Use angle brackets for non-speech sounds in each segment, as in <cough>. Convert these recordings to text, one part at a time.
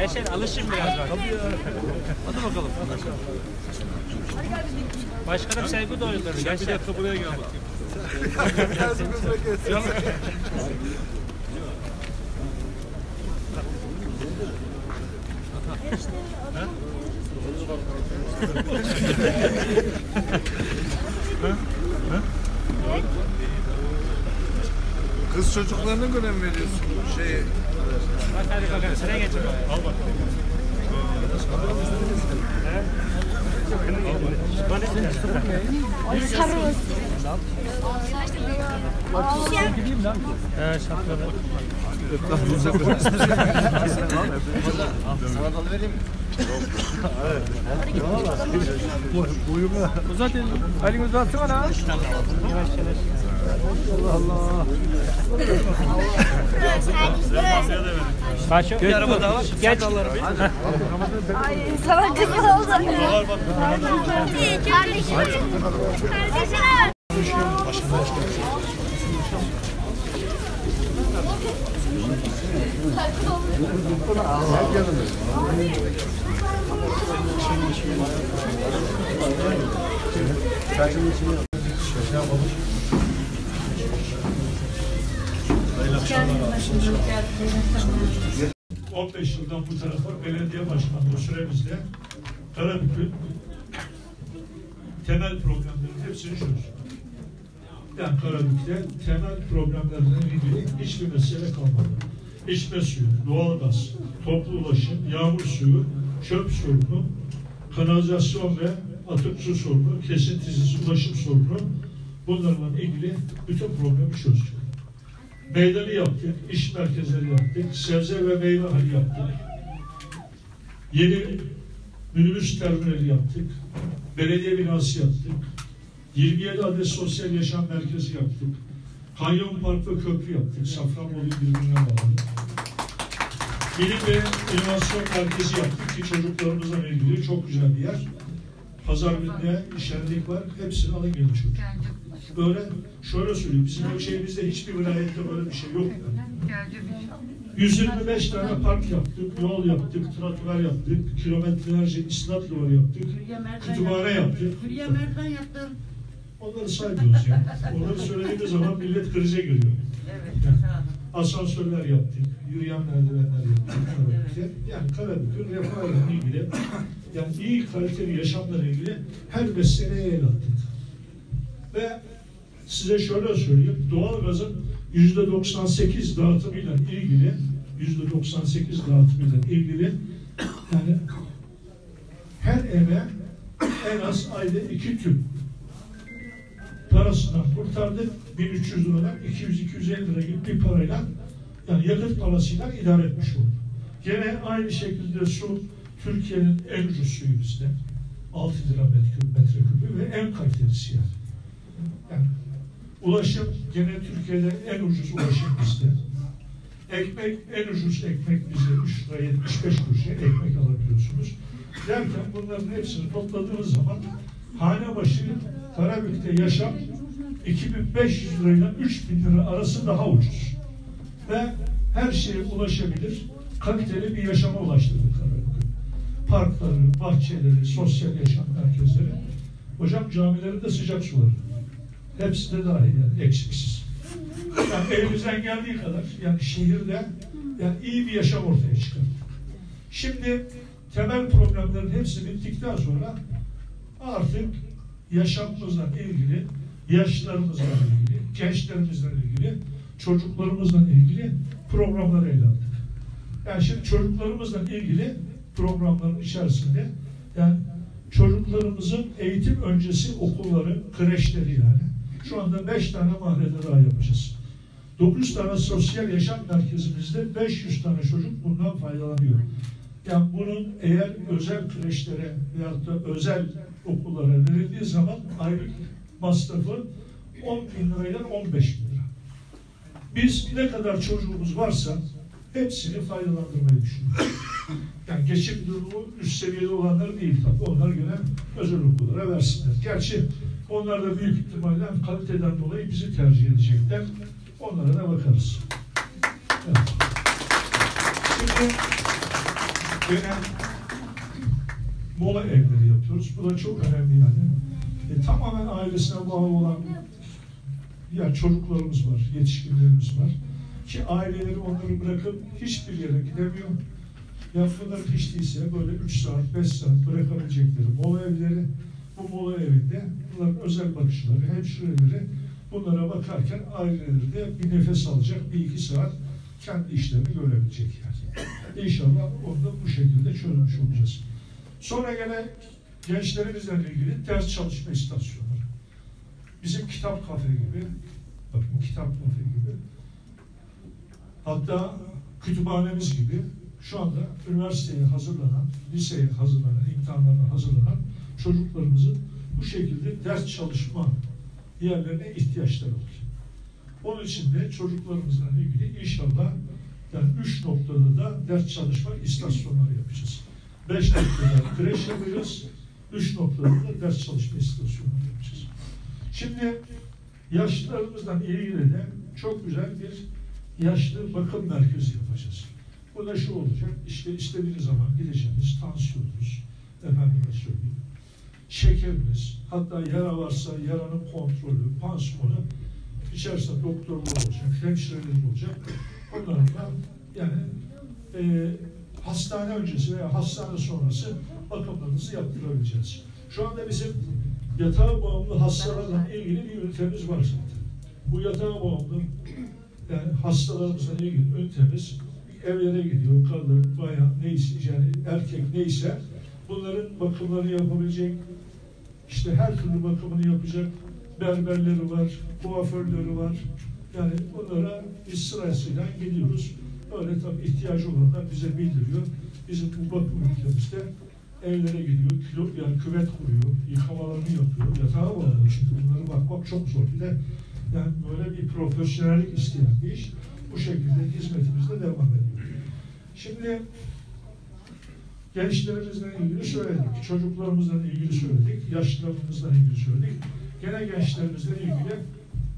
Yaşar alışın biraz bak. Hadi bakalım. Başkanım sevgi doyurları. Bir Yaşar. dakika buraya gel bakayım. <laughs> <laughs> Kız çocuklarına göre mi veriyorsun? Şey, Bak hadi bakalım sıra geçin. Al bak. He şapkalı. Uzat elini. Elini uzatsana lan. Allah Allah. Başı. Bir araba daha var. Geç. Ay sana kız oldu. Kardeşim. Kardeşim. Geldiniz. 15 yıldan bu tarafa belediye başkanlığı süremizde Karabük'ün temel problemlerin hepsini çözdük. Yani Karabük'te temel problemlerle ilgili hiçbir mesele kalmadı. İçme suyu, doğalgaz, toplu ulaşım, yağmur suyu, çöp sorunu, kanalizasyon ve atık su sorunu, kesintisiz ulaşım sorunu bunlarla ilgili bütün problemi çözdük. Meydanı yaptık, iş merkezleri yaptık, sebze ve meyve hali yaptık. Yeni minibüs terminali yaptık, belediye binası yaptık, 27 adet sosyal yaşam merkezi yaptık, kanyon park ve köprü yaptık, Safranbolu'yu birbirine bağladık. Bilim ve inovasyon merkezi yaptık ki çocuklarımızla ilgili çok güzel bir yer. Pazarında şenlik var, hepsini alın gelin çocuk. Böyle şöyle söyleyeyim, bizim ölçeğimizde hiçbir vilayette böyle bir şey yok. Yani. 125 tane park yaptık, yol yaptık, trotuar yaptık, kilometrelerce isnat yolu yaptık, kütüphane yaptık. Hülya merdiven yaptım. Onları saymıyoruz yani. Onları söylediğimiz zaman millet krize giriyor. Evet. Yani asansörler yaptık, yürüyen merdivenler yaptık. Karabük'te. Yani Karabük'ün refahıyla ilgili, yani iyi kaliteli yaşamla ilgili her meseleye el attık. Ve size şöyle söyleyeyim, doğalgazın yüzde 98 dağıtımıyla ilgili, yüzde 98 dağıtımıyla ilgili, yani her eve en az ayda iki tüp parasından kurtardık. 1300 liradan 200-250 lira gibi bir parayla yani yakıt parasıyla idare etmiş olduk. Gene aynı şekilde su Türkiye'nin en ucuz suyu bizde. 6 lira metreküpü ve en kalitelisi yani. yani. Ulaşım gene Türkiye'de en ucuz ulaşım bizde. Ekmek en ucuz ekmek bize 3 lira 75 kuruşa ekmek alabiliyorsunuz. Derken bunların hepsini topladığınız zaman hane başı Karabük'te yaşam 2500 lirayla 3000 lira arası daha ucuz. Ve her şeye ulaşabilir, kaliteli bir yaşama ulaştırdık Karabük'ü. Parkları, bahçeleri, sosyal yaşam merkezleri. Hocam camileri de sıcak suları. Hepsi de dahil yani eksiksiz. Yani elimizden geldiği kadar yani şehirde yani iyi bir yaşam ortaya çıkardık. Şimdi temel problemlerin hepsi bittikten sonra artık yaşamımızla ilgili, yaşlarımızla ilgili, gençlerimizle ilgili, çocuklarımızla ilgili programları ele aldık. Yani şimdi çocuklarımızla ilgili programların içerisinde yani çocuklarımızın eğitim öncesi okulları, kreşleri yani. Şu anda beş tane mahallede daha yapacağız. 9 tane sosyal yaşam merkezimizde 500 tane çocuk bundan faydalanıyor. Yani bunun eğer özel kreşlere veyahut da özel okullara verildiği zaman aylık masrafı 10 bin lirayla 15 bin lira. Biz ne kadar çocuğumuz varsa hepsini faydalandırmayı düşünüyoruz. Yani geçim durumu üst seviyede olanlar değil tabii. Onlar gene özel okullara versinler. Gerçi onlar da büyük ihtimalle kaliteden dolayı bizi tercih edecekler. Onlara da bakarız. Evet. Şimdi gene mola evleri yapıyoruz. Bu da çok önemli yani. E, tamamen ailesine bağlı olan ya çocuklarımız var, yetişkinlerimiz var. Ki aileleri onları bırakıp hiçbir yere gidemiyor. Ya bunlar hiç böyle 3 saat, 5 saat bırakabilecekleri mola evleri. Bu mola evinde bunların özel bakıcıları, hemşireleri bunlara bakarken aileleri de bir nefes alacak, bir iki saat kendi işlerini görebilecek yani. İnşallah onu da bu şekilde çözmüş olacağız. Sonra gene gençlerimizle ilgili ders çalışma istasyonları. Bizim kitap kafe gibi, bakın kitap kafe gibi, hatta kütüphanemiz gibi şu anda üniversiteye hazırlanan, liseye hazırlanan, imtihanlarına hazırlanan çocuklarımızın bu şekilde ders çalışma yerlerine ihtiyaçları var. Onun için de çocuklarımızla ilgili inşallah yani üç noktada da ders çalışma istasyonları yapacağız. Beş noktada kreş yapacağız. Üç noktada da ders çalışma istasyonları yapacağız. Şimdi yaşlılarımızla ilgili de çok güzel bir yaşlı bakım merkezi yapacağız. Bu da şu olacak, işte istediğiniz zaman gideceğiniz tansiyonunuz, efendime söyleyeyim, şekeriniz, hatta yara varsa yaranın kontrolü, pansiyonu, içerisinde doktorlar olacak, hemşireler olacak. Onların yani e, hastane öncesi veya hastane sonrası bakımlarınızı yaptırabileceğiz. Şu anda bizim yatağa bağımlı hastalarla ilgili bir ünitemiz var zaten. Bu yatağa bağımlı yani hastalarımızla ilgili ünitemiz evlere gidiyor, kadın, bayan, neyse yani erkek neyse bunların bakımlarını yapabilecek, işte her türlü bakımını yapacak berberleri var, kuaförleri var. Yani bunlara biz sırasıyla gidiyoruz. Öyle tabii ihtiyacı olanlar bize bildiriyor. Bizim bu bakım ülkemizde evlere gidiyor, kilo, yani küvet kuruyor, yıkamalarını yapıyor. Yatağa bağlı çünkü bunları bakmak çok zor. Bir de yani böyle bir profesyonellik isteyen bir iş. Bu şekilde hizmetimizde devam ediyor. Şimdi gençlerimizle ilgili söyledik, çocuklarımızla ilgili söyledik, yaşlılarımızla ilgili söyledik. Gene gençlerimizle ilgili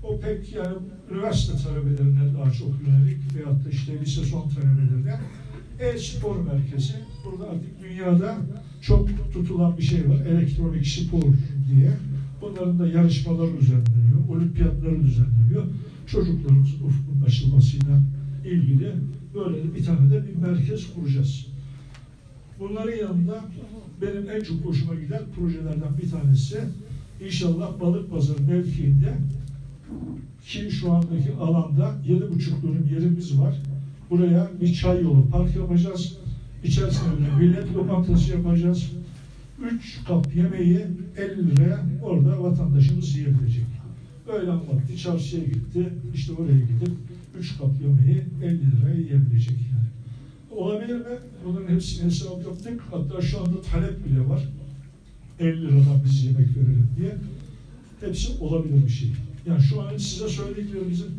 o pek yani üniversite talebelerine daha çok yönelik veyahut da işte lise son talebelerine e-spor merkezi. Burada artık dünyada çok tutulan bir şey var. Elektronik spor diye. Bunların da yarışmaları düzenleniyor. Olimpiyatları düzenleniyor. Çocuklarımızın ufkunun açılmasıyla ilgili böyle bir tane de bir merkez kuracağız. Bunların yanında benim en çok hoşuma giden projelerden bir tanesi inşallah balık pazarı mevkiinde ki şu andaki alanda yedi buçuk dönüm yerimiz var. Buraya bir çay yolu park yapacağız. İçerisinde de millet lokantası yapacağız. Üç kap yemeği 50 liraya orada vatandaşımız yiyebilecek. Öğlen vakti çarşıya gitti. İşte oraya gidip üç kap yemeği 50 liraya yiyebilecek yani. Olabilir mi? Bunların hepsini hesap yaptık. Hatta şu anda talep bile var. 50 liradan biz yemek verelim diye. Hepsi olabilir bir şey. Yani şu an size söylediklerimizin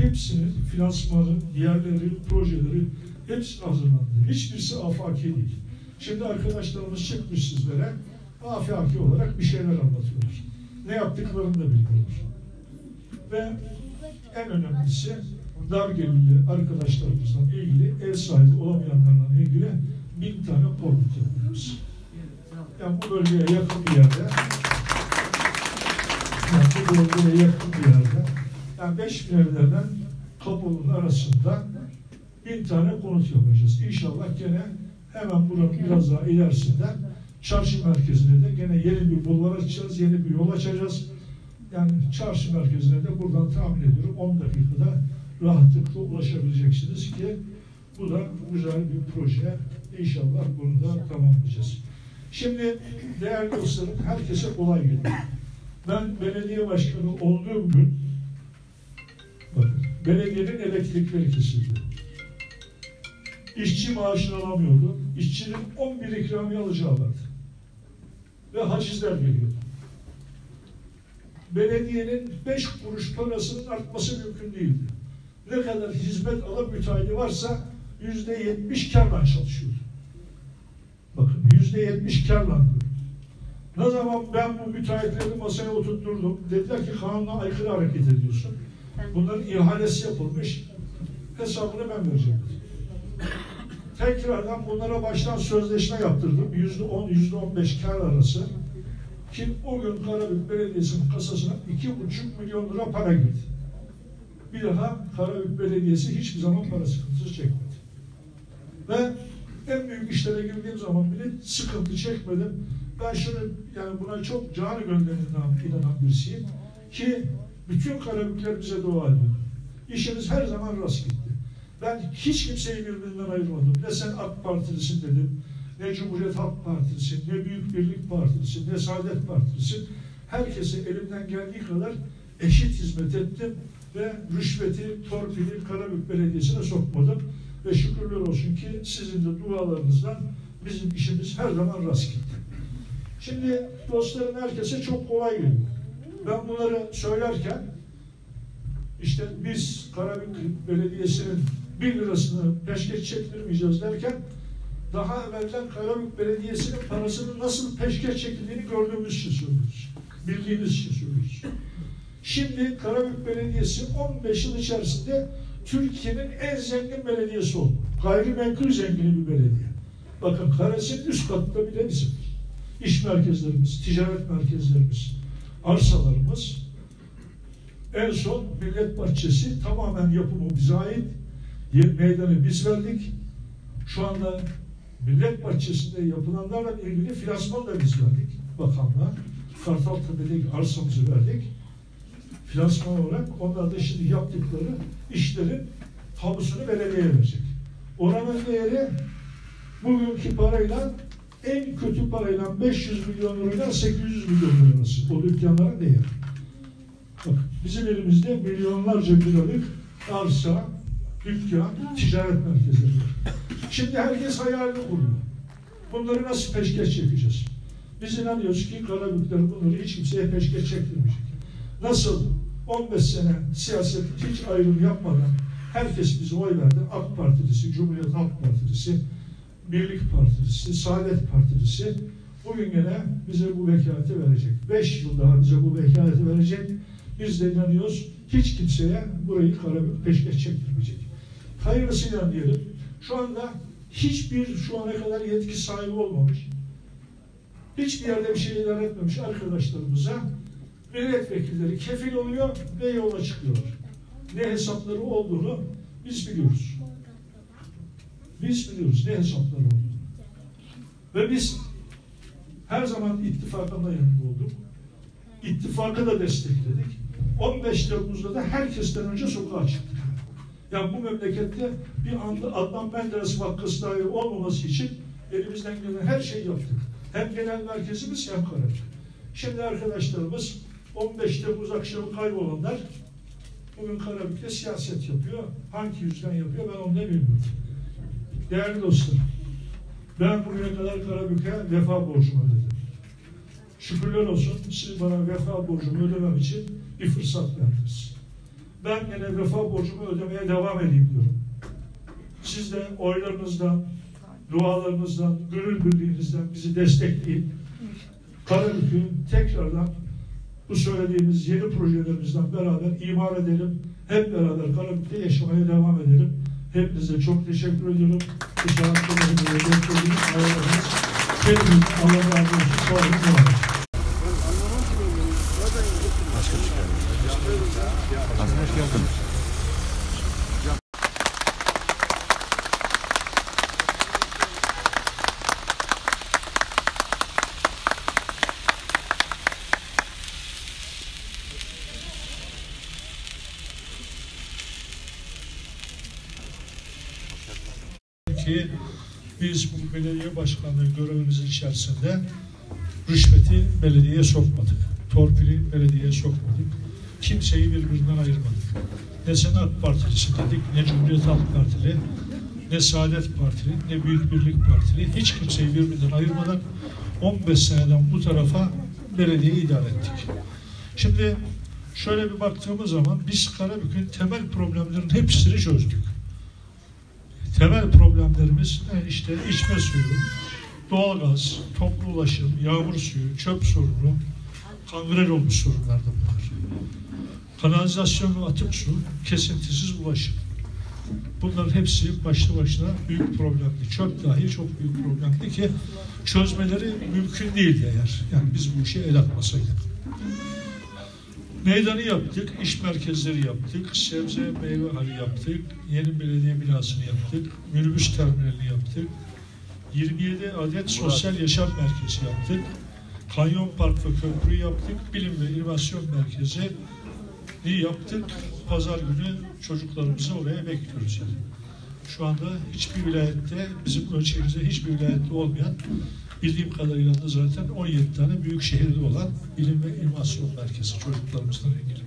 hepsinin finansmanı, diğerleri, projeleri hepsi hazırlandı. Hiçbirisi afaki değil. Şimdi arkadaşlarımız çıkmış sizlere afaki olarak bir şeyler anlatıyorlar. Ne yaptıklarını da bilmiyorlar. Ve en önemlisi dar gelirli arkadaşlarımızla ilgili ev sahibi olamayanlarla ilgili bin tane konut yapıyoruz. Yani bu bölgeye yakın bir yerde yani bu bölgeye yakın bir yerde yani beş bin evlerden kapının arasında bin tane konut yapacağız. İnşallah gene hemen buranın biraz daha ilerisinde çarşı merkezine de gene yeni bir bulvar açacağız, yeni bir yol açacağız. Yani çarşı merkezine de buradan tahmin ediyorum 10 dakikada rahatlıkla ulaşabileceksiniz ki bu da güzel bir proje. İnşallah bunu da tamamlayacağız. Şimdi değerli dostlarım herkese kolay gelsin. Ben belediye başkanı olduğum gün bakın, belediyenin elektrikleri kesildi. İşçi maaşını alamıyordu. İşçinin 11 ikramiye alacağı vardı. Ve hacizler geliyordu. Belediyenin 5 kuruş parasının artması mümkün değildi. Ne kadar hizmet alan müteahhidi varsa yüzde yetmiş karla çalışıyordu. Bakın yüzde yetmiş karla. Ne zaman ben bu müteahhitleri masaya oturtturdum. Dediler ki kanuna aykırı hareket ediyorsun. Bunların ihalesi yapılmış. Hesabını ben vereceğim. Tekrardan bunlara baştan sözleşme yaptırdım. Yüzde on, yüzde on beş kar arası. Ki o gün Karabük Belediyesi'nin kasasına iki buçuk milyon lira para girdi. Bir daha Karabük Belediyesi hiçbir zaman para sıkıntısı çekmedi. Ve en büyük işlere girdiğim zaman bile sıkıntı çekmedim. Ben şunu yani buna çok canı gönülden inanan birisiyim ki bütün Karabükler bize dua ediyor. İşimiz her zaman rast gitti. Ben hiç kimseyi birbirinden ayırmadım. Ne sen AK Partilisin dedim, ne Cumhuriyet Halk Partisi, ne Büyük Birlik Partisi, ne Saadet Partisi. Herkese elimden geldiği kadar eşit hizmet ettim ve rüşveti, torpili Karabük Belediyesi'ne sokmadım. Ve şükürler olsun ki sizin de dualarınızdan bizim işimiz her zaman rast gitti. Şimdi dostlarım herkese çok kolay geliyor. Ben bunları söylerken işte biz Karabük Belediyesi'nin bir lirasını peşkeş çektirmeyeceğiz derken daha evvelden Karabük Belediyesi'nin parasının nasıl peşkeş çekildiğini gördüğümüz için söylüyoruz. Bildiğiniz için söylüyoruz. Şimdi Karabük Belediyesi 15 yıl içerisinde Türkiye'nin en zengin belediyesi oldu. Gayrimenkul zengini bir belediye. Bakın Kares'in üst katında bile bizim. İş merkezlerimiz, ticaret merkezlerimiz, arsalarımız. En son Millet Bahçesi tamamen yapımı bize ait. Meydanı biz verdik. Şu anda Millet Bahçesi'nde yapılanlarla ilgili finansman da biz verdik bakanlığa. Kartaltepe'deki arsamızı verdik. Finansman olarak onlar da şimdi yaptıkları işlerin tabusunu belediyeye verecek. Oranın değeri bugünkü parayla en kötü parayla 500 milyon lirayla 800 milyon lira arası. O dükkanların değeri. Bak, bizim elimizde milyonlarca liralık arsa, dükkan, ticaret merkezleri var. Şimdi herkes hayalini kuruyor. Bunları nasıl peşkeş çekeceğiz? Biz inanıyoruz ki Karabükler bunları hiç kimseye peşkeş çektirmeyecek. Nasıl 15 sene siyaset hiç ayrım yapmadan herkes bize oy verdi. AK Partisi, Cumhuriyet Halk Partisi, Birlik Partisi, Saadet Partisi bugün gene bize bu vekaleti verecek. Beş yıl daha bize bu vekaleti verecek. Biz de inanıyoruz hiç kimseye burayı Karabük peşkeş çektirmeyecek. Hayırlısıyla diyelim. Şu anda hiçbir şu ana kadar yetki sahibi olmamış, hiçbir yerde bir şey idare etmemiş arkadaşlarımıza milletvekilleri kefil oluyor ve yola çıkıyorlar. Ne hesapları olduğunu biz biliyoruz. Biz biliyoruz ne hesapları olduğunu. Ve biz her zaman ittifakın da yanında olduk. İttifakı da destekledik. 15 Temmuz'da da herkesten önce sokağa çıktık. Yani bu memlekette bir anda Adnan Menderes dahi olmaması için elimizden gelen her şeyi yaptık. Hem genel merkezimiz hem Karabük. Şimdi arkadaşlarımız 15 Temmuz akşamı kaybolanlar bugün Karabük'te siyaset yapıyor. Hangi yüzden yapıyor ben onu da bilmiyorum. Değerli dostlarım, ben bugüne kadar Karabük'e vefa borcumu ödedim. Şükürler olsun siz bana vefa borcumu ödemem için bir fırsat verdiniz. Ben yine vefa borcumu ödemeye devam edeyim diyorum. Siz de oylarınızdan, dualarınızdan, gönül birliğinizden bizi destekleyin. Karabük'ü tekrardan bu söylediğimiz yeni projelerimizden beraber imar edelim. Hep beraber Karabük'te yaşamaya devam edelim. Hepinize çok teşekkür ediyorum. Bu şartlarını beklediğiniz ayarlarınız. Hepiniz Allah razı olsun. Sağ olun. var olun. Ki biz bu belediye başkanlığı görevimizin içerisinde rüşveti belediyeye sokmadık. Torpili belediyeye sokmadık. Kimseyi birbirinden ayırmadık. Ne sen AK Partilisi dedik, ne Cumhuriyet Halk Partili, ne Saadet Partili, ne Büyük Birlik Partili. Hiç kimseyi birbirinden ayırmadan 15 seneden bu tarafa belediyeyi idare ettik. Şimdi şöyle bir baktığımız zaman biz Karabük'ün temel problemlerin hepsini çözdük temel problemlerimiz ne? işte içme suyu, doğalgaz, toplu ulaşım, yağmur suyu, çöp sorunu, kangren olmuş sorunlardı bunlar. Kanalizasyon ve atık su, kesintisiz ulaşım. Bunların hepsi başlı başına büyük problemdi. Çöp dahi çok büyük problemdi ki çözmeleri mümkün değildi eğer. Yani biz bu işe el atmasaydık. Meydanı yaptık, iş merkezleri yaptık, sebze meyve hali yaptık, yeni belediye binasını yaptık, minibüs terminalini yaptık, 27 adet sosyal yaşam merkezi yaptık, kanyon park ve köprü yaptık, bilim ve inovasyon merkezi yaptık. Pazar günü çocuklarımızı oraya bekliyoruz yani. Şu anda hiçbir vilayette, bizim ölçeğimizde hiçbir vilayette olmayan, bildiğim kadarıyla da zaten 17 tane büyük şehirde olan bilim ve inovasyon merkezi çocuklarımızla ilgili.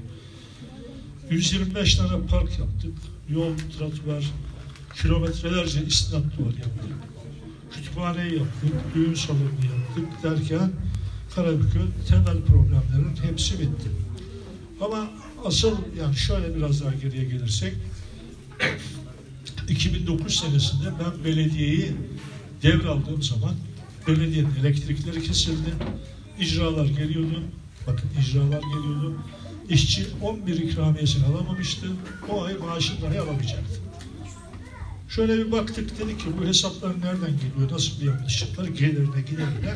125 tane park yaptık. Yol, trotuar, kilometrelerce istinat duvar yaptık. Kütüphaneyi yaptık, düğün salonu yaptık derken Karabük'ün temel problemlerin hepsi bitti. Ama asıl yani şöyle biraz daha geriye gelirsek <clears throat> 2009 senesinde ben belediyeyi devraldığım zaman belediyenin elektrikleri kesildi. icralar geliyordu. Bakın icralar geliyordu. İşçi 11 ikramiyesini alamamıştı. O ay maaşını dahi alamayacaktı. Şöyle bir baktık dedik ki bu hesaplar nereden geliyor? Nasıl bir yanlışlıklar? Gelirine giderine.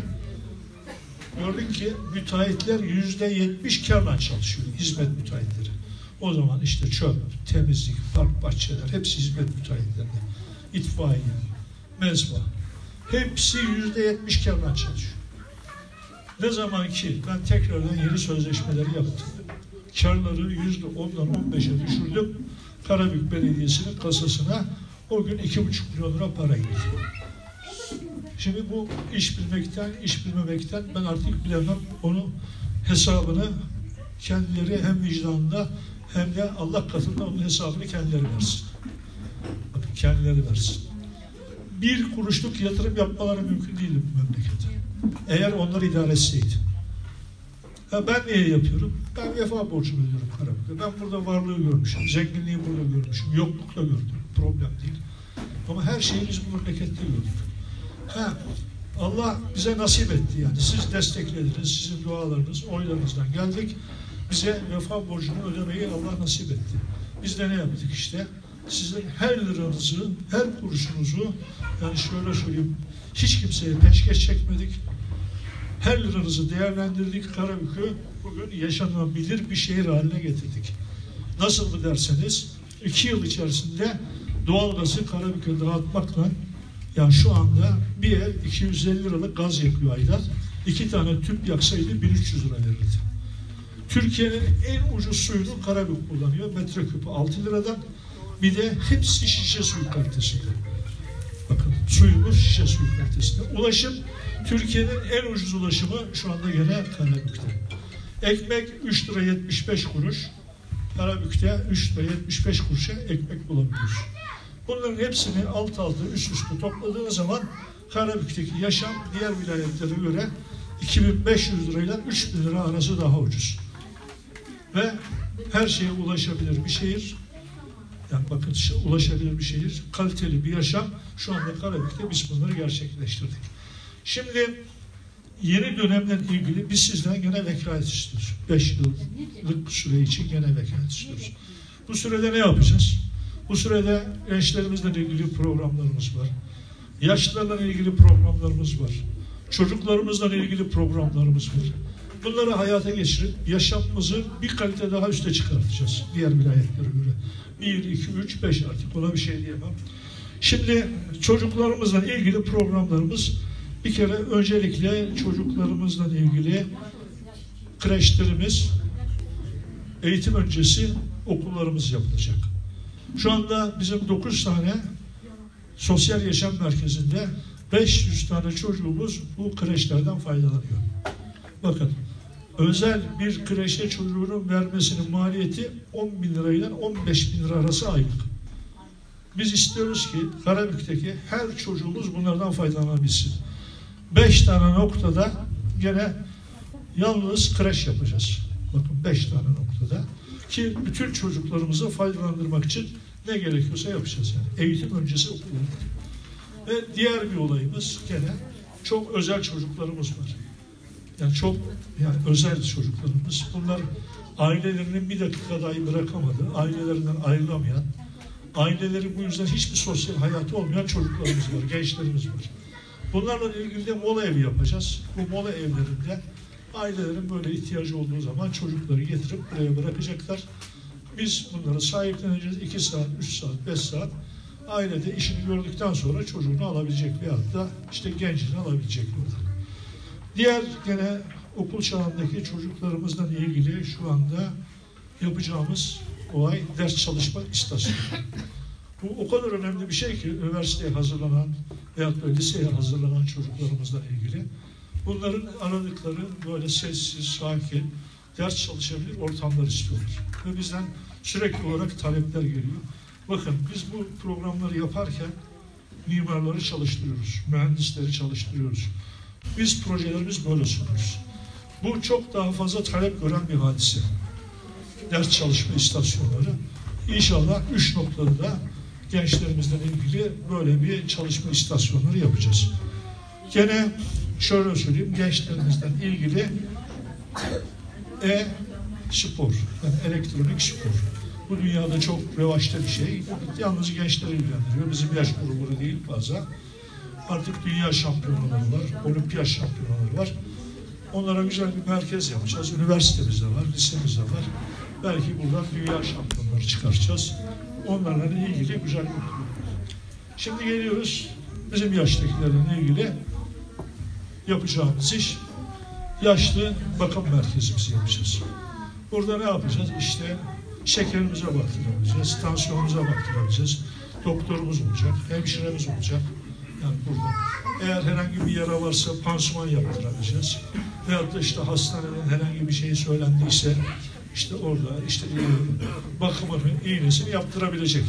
Gördük ki müteahhitler yüzde yetmiş karla çalışıyor. Hizmet müteahhitleri. O zaman işte çöp, temizlik, park, bahçeler hepsi hizmet müteahhitlerinde. İtfaiye, mezba. Hepsi yüzde yetmiş karla çalışıyor. Ne zaman ki ben tekrardan yeni sözleşmeleri yaptım. Karları yüzde ondan on beşe düşürdüm. Karabük Belediyesi'nin kasasına o gün iki buçuk milyon lira para girdi. Şimdi bu iş bilmekten, iş bilmemekten ben artık bilemem. Onun hesabını kendileri hem vicdanında hem de Allah katında onun hesabını kendileri versin. Kendileri versin. Bir kuruşluk yatırım yapmaları mümkün değil bu memlekete. Eğer onlar idare. Ha ben niye yapıyorum? Ben vefa borcumu ödüyorum Karabük'te. Ben burada varlığı görmüşüm, zenginliği burada görmüşüm, yoklukta gördüm. Problem değil. Ama her şeyi biz bu memlekette gördük. Ha, Allah bize nasip etti yani. Siz desteklediniz, sizin dualarınız, oylarınızdan geldik. Bize vefa borcunu ödemeyi Allah nasip etti. Biz de ne yaptık işte? Sizin her liranızı, her kuruşunuzu yani şöyle söyleyeyim hiç kimseye peşkeş çekmedik. Her liranızı değerlendirdik. Karabük'ü bugün yaşanabilir bir şehir haline getirdik. Nasıl mı derseniz iki yıl içerisinde doğalgazı Karabük'e dağıtmakla yani şu anda bir ev 250 liralık gaz yakıyor ayda. İki tane tüp yaksaydı 1300 lira verirdi. Türkiye'nin en ucuz suyunu Karabük kullanıyor. Metreküpü 6 liradan. Bir de hepsi şişe suyu kalitesinde. Bakın suyumuz şişe suyu kalitesinde. Ulaşım Türkiye'nin en ucuz ulaşımı şu anda gene Karabük'te. Ekmek 3 lira 75 kuruş. Karabük'te 3 lira 75 kuruşa ekmek bulabiliyoruz. Bunların hepsini alt alta üst üste topladığınız zaman Karabük'teki yaşam diğer vilayetlere göre 2500 lirayla 3000 lira arası daha ucuz. Ve her şeye ulaşabilir bir şehir. Yani bakın ulaşabilir bir şehir. Kaliteli bir yaşam. Şu anda Karabük'te biz bunları gerçekleştirdik. Şimdi yeni dönemle ilgili biz sizden gene vekalet istiyoruz. 5 yıllık süre için gene vekalet istiyoruz. Bu sürede ne yapacağız? Bu sürede gençlerimizle ilgili programlarımız var. Yaşlılarla ilgili programlarımız var. Çocuklarımızla ilgili programlarımız var. Bunları hayata geçirip yaşamımızı bir kalite daha üste çıkartacağız diğer vilayetlere göre. Bir, iki, üç, beş artık ona bir şey diyemem. Şimdi çocuklarımızla ilgili programlarımız bir kere öncelikle çocuklarımızla ilgili kreşlerimiz eğitim öncesi okullarımız yapılacak. Şu anda bizim 9 tane sosyal yaşam merkezinde 500 tane çocuğumuz bu kreşlerden faydalanıyor. Bakın özel bir kreşe çocuğunun vermesinin maliyeti 10 bin lirayla 15 bin lira arası aylık. Biz istiyoruz ki Karabük'teki her çocuğumuz bunlardan faydalanabilsin. 5 tane noktada gene yalnız kreş yapacağız. Bakın 5 tane noktada ki bütün çocuklarımızı faydalandırmak için ne gerekiyorsa yapacağız yani. Eğitim öncesi okul. Ve diğer bir olayımız gene çok özel çocuklarımız var. Yani çok yani özel çocuklarımız. Bunlar ailelerinin bir dakika dahi bırakamadı, ailelerinden ayrılamayan, aileleri bu yüzden hiçbir sosyal hayatı olmayan çocuklarımız var, gençlerimiz var. Bunlarla ilgili de mola evi yapacağız. Bu mola evlerinde ailelerin böyle ihtiyacı olduğu zaman çocukları getirip buraya bırakacaklar. Biz bunları sahipleneceğiz. 2 saat, 3 saat, 5 saat. Ailede işini gördükten sonra çocuğunu alabilecek veyahut da işte gencini alabilecek burada. Diğer gene okul çağındaki çocuklarımızla ilgili şu anda yapacağımız olay ders çalışma istasyonu. Bu o kadar önemli bir şey ki üniversiteye hazırlanan veyahut da liseye hazırlanan çocuklarımızla ilgili. Bunların aradıkları böyle sessiz, sakin, ders çalışabilir ortamlar istiyorlar. Ve bizden sürekli olarak talepler geliyor. Bakın biz bu programları yaparken mimarları çalıştırıyoruz, mühendisleri çalıştırıyoruz. Biz projelerimiz böyle sunuyoruz. Bu çok daha fazla talep gören bir hadise. Ders çalışma istasyonları. İnşallah üç noktada da gençlerimizle ilgili böyle bir çalışma istasyonları yapacağız. Gene şöyle söyleyeyim, gençlerimizden ilgili e-spor, yani elektronik spor. Bu dünyada çok revaçta bir şey. Yalnız gençleri ilgilendiriyor. Bizim yaş grubunu değil fazla. Artık dünya şampiyonaları var, olimpiyat şampiyonaları var. Onlara güzel bir merkez yapacağız. Üniversitemiz de var, lisemiz de var. Belki buradan dünya şampiyonları çıkaracağız. Onlarla ilgili güzel bir Şimdi geliyoruz bizim yaştakilerle ilgili yapacağımız iş yaşlı bakım merkezimizi yapacağız. Burada ne yapacağız? İşte şekerimize baktırabileceğiz, tansiyonumuza baktırabileceğiz. Doktorumuz olacak, hemşiremiz olacak. Yani burada. Eğer herhangi bir yara varsa pansuman yaptırabileceğiz. Veyahut da işte hastaneden herhangi bir şey söylendiyse işte orada işte e, bakımını, iğnesini yaptırabilecek.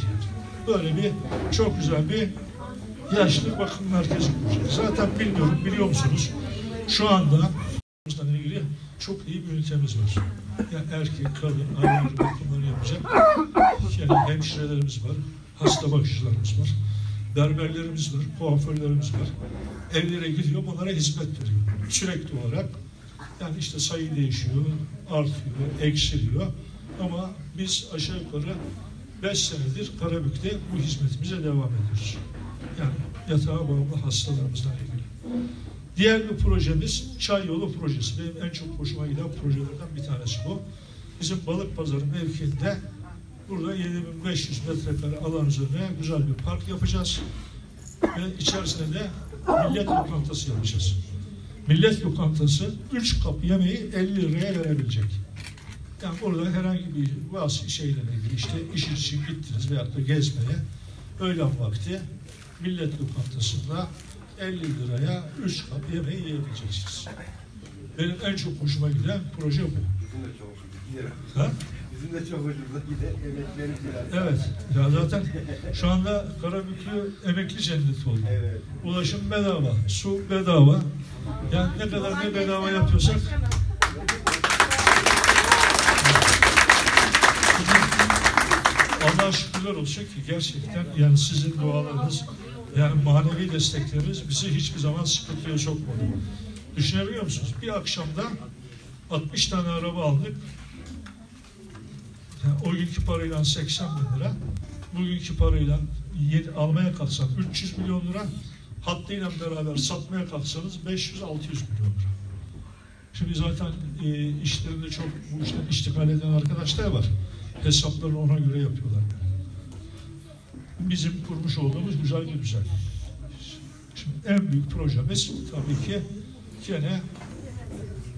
Böyle bir çok güzel bir yaşlı bakım merkezi kuracağız. Zaten bilmiyorum, biliyor musunuz? Şu anda ilgili çok iyi bir ünitemiz var. Yani erkek, kadın, aile bakımları yapacak. Yani hemşirelerimiz var, hasta bakıcılarımız var, berberlerimiz var, kuaförlerimiz var. Evlere gidiyor, bunlara hizmet veriyor. Sürekli olarak yani işte sayı değişiyor, artıyor, eksiliyor. Ama biz aşağı yukarı 5 senedir Karabük'te bu hizmetimize devam ediyoruz. Yani yatağa bağımlı hastalarımızla ilgili. Diğer bir projemiz Çay Yolu projesi. Benim en çok hoşuma giden projelerden bir tanesi bu. Bizim balık pazarı mevkiinde burada 7500 metrekare alan üzerine güzel bir park yapacağız. Ve içerisine de millet lokantası yapacağız. Millet lokantası 3 kap yemeği 50 liraya verebilecek. Yani orada herhangi bir vası şeyle ilgili işte iş için gittiniz veyahut da gezmeye öğlen vakti millet lokantasında 50 liraya 3 kap yemeği yiyebileceksiniz. Benim en çok hoşuma giden proje bu. Bizim de çok hoşumuza gider. Ha? Bizim de çok hoşumuza gider. Emeklerimiz biraz. Evet. Ya zaten şu anda Karabüklü emekli cenneti oldu. Evet. Ulaşım bedava, su bedava. Yani ne kadar ne bedava yapıyorsak Allah'a şükürler olsun ki gerçekten yani sizin dualarınız yani manevi destekleriniz bizi hiçbir zaman sıkıntıya sokmadı. Düşünebiliyor musunuz? Bir akşamda 60 tane araba aldık. Yani o günkü parayla 80 bin lira. Bugünkü parayla almaya kalksan 300 milyon lira. Hattıyla beraber satmaya kalksanız 500-600 milyon lira. Şimdi zaten e, işlerinde çok bu işten iştigal eden arkadaşlar var. Hesaplarını ona göre yapıyorlar. Bizim kurmuş olduğumuz güzel bir düzen. Şimdi en büyük projemiz tabii ki gene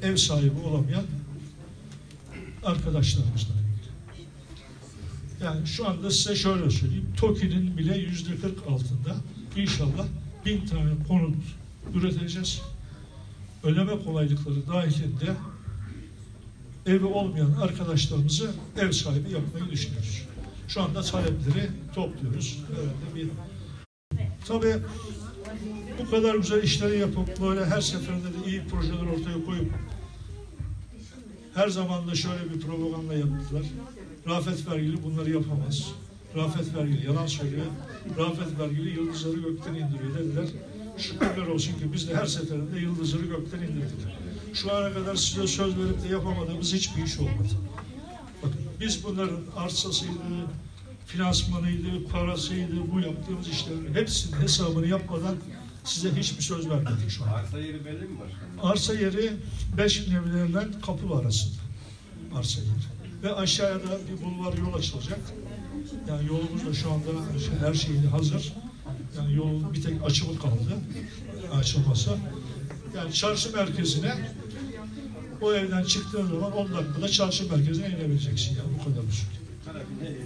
ev sahibi olamayan arkadaşlarımızla. Yani şu anda size şöyle söyleyeyim. TOKİ'nin bile yüzde 40 altında inşallah bin tane konut üreteceğiz. Ödeme kolaylıkları dahilinde evi olmayan arkadaşlarımızı ev sahibi yapmayı düşünüyoruz. Şu anda talepleri topluyoruz. Herhalde bir Tabii bu kadar güzel işleri yapıp böyle her seferinde de iyi projeler ortaya koyup her zaman da şöyle bir propaganda yaptılar. Rafet Vergili bunları yapamaz. Rafet Vergili yalan söylüyor. Rafet Vergili yıldızları gökten indiriyor dediler. Şükürler olsun ki biz de her seferinde yıldızları gökten indirdik. Şu ana kadar size söz verip de yapamadığımız hiçbir iş olmadı. Bakın biz bunların arsasıydı, finansmanıydı, parasıydı, bu yaptığımız işlerin hepsinin hesabını yapmadan size hiçbir söz vermedik şu an. Arsa yeri belli mi başkanım? Arsa yeri beş evlerinden kapı arasında. Arsa yeri. Ve aşağıya da bir bulvar yol açılacak. Yani yolumuz da şu anda her şeyi hazır. Yani yolun bir tek açımı kaldı. Açılması. Yani çarşı merkezine o evden çıktığın zaman 10 dakikada çarşı merkezine inebileceksin yani bu kadar giyiyor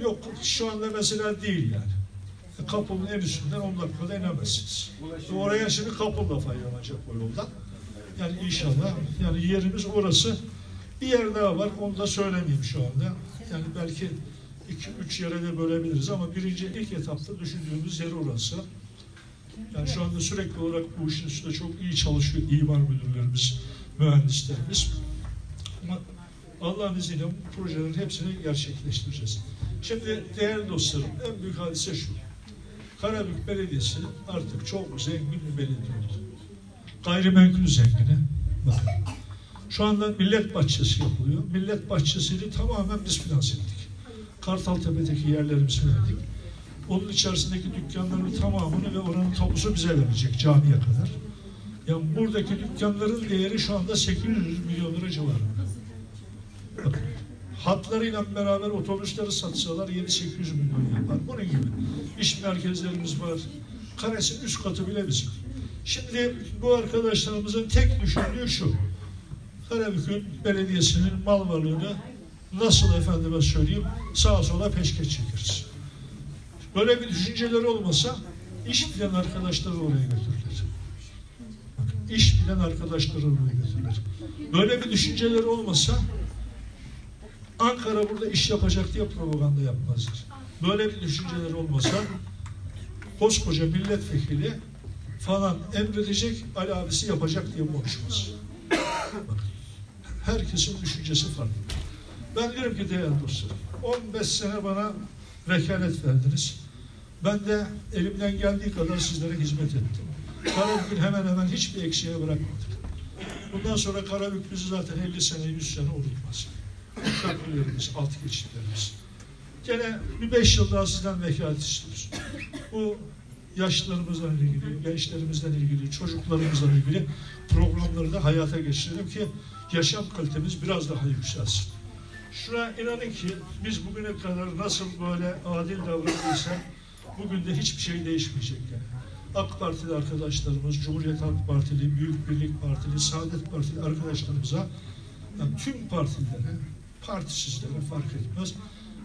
Yok şu anda mesela değil yani. Kapının en üstünden 10 dakikada inemezsiniz. E, Oraya şimdi kapılla faydalanacak o yoldan. Yani inşallah yani yerimiz orası. Bir yer daha var onu da söylemeyeyim şu anda. Yani belki iki üç yere de bölebiliriz ama birinci ilk etapta düşündüğümüz yer orası. Yani şu anda sürekli olarak bu işin üstünde çok iyi çalışıyor imar müdürlerimiz, mühendislerimiz. Ama Allah'ın izniyle bu projelerin hepsini gerçekleştireceğiz. Şimdi değerli dostlarım en büyük hadise şu. Karabük Belediyesi artık çok zengin bir belediye oldu. Gayrimenkul zengini. Bakın. Şu anda millet bahçesi yapılıyor. Millet bahçesini tamamen biz finanse ettik. Kartaltepe'deki yerlerimizi verdik. Onun içerisindeki dükkanların tamamını ve oranın tapusu bize verecek camiye kadar. Yani buradaki dükkanların değeri şu anda 800 milyon lira civarında. Bakın, hatlarıyla beraber otobüsleri satsalar 7-800 milyon yapar. Bunun gibi. İş merkezlerimiz var. Karesi üst katı bile bizim. Şimdi bu arkadaşlarımızın tek düşündüğü şu. Karabük'ün belediyesinin mal varlığını nasıl efendime söyleyeyim sağa sola peşkeş çekeriz. Böyle bir düşünceleri olmasa iş bilen arkadaşları oraya götürürler. Bakın, iş bilen arkadaşları oraya götürürler. Böyle bir düşünceleri olmasa Ankara burada iş yapacak diye propaganda yapmazlar. Böyle bir düşünceler olmasa koskoca milletvekili falan emredecek, Ali abisi yapacak diye konuşmaz. Bakın, herkesin düşüncesi farklı. Ben diyorum ki değerli dostlarım, 15 sene bana vekalet verdiniz. Ben de elimden geldiği kadar sizlere hizmet ettim. Karabük'ün hemen hemen hiçbir eksiğe bırakmadık. Bundan sonra Karabük bizi zaten 50 sene, 100 sene unutmaz. Köprülerimiz, alt geçitlerimiz. Gene bir beş yıl daha sizden vekalet istiyoruz. Bu yaşlılarımızla ilgili, gençlerimizle ilgili, çocuklarımızla ilgili programları da hayata geçirelim ki yaşam kalitemiz biraz daha yükselsin. Şuna inanın ki biz bugüne kadar nasıl böyle adil davrandıysa bugün de hiçbir şey değişmeyecek yani. AK Partili arkadaşlarımız, Cumhuriyet Halk Partili, Büyük Birlik Partili, Saadet Partili arkadaşlarımıza yani tüm partilere, partisizlere fark etmez.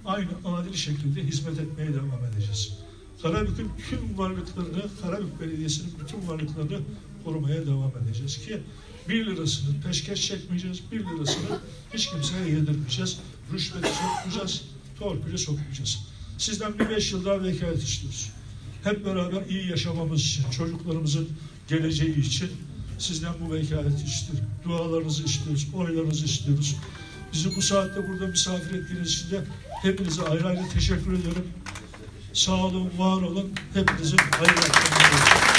Aynı adil şekilde hizmet etmeye devam edeceğiz. Karabük'ün tüm varlıklarını, Karabük Belediyesi'nin bütün varlıklarını korumaya devam edeceğiz ki bir lirasını peşkeş çekmeyeceğiz, bir lirasını hiç kimseye yedirmeyeceğiz, rüşvete sokmayacağız, torpile sokmayacağız. Sizden bir beş yıl daha vekalet istiyoruz. Hep beraber iyi yaşamamız için, çocuklarımızın geleceği için sizden bu vekaleti istiyoruz. Dualarınızı istiyoruz, oylarınızı istiyoruz. Bizi bu saatte burada misafir ettiğiniz için de hepinize ayrı ayrı teşekkür ediyorum. Sağ olun, var olun. Hepinizin hayırlı akşamları.